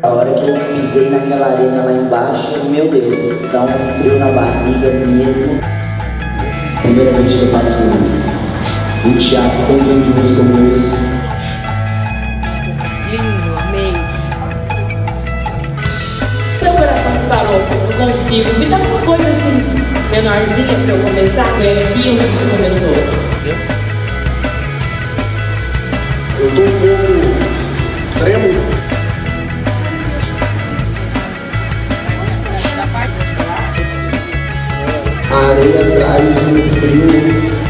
que eu pisei naquela arena lá embaixo, meu Deus, dá um frio na barriga mesmo. Primeira vez que eu faço um, um teatro tão grandioso como esse. Lindo, amei. Meu coração disparou, não consigo. Me dá uma coisa assim, menorzinha pra eu começar. Foi aquilo que começou. Eu tô um pouco trêmulo. Areia traz um frio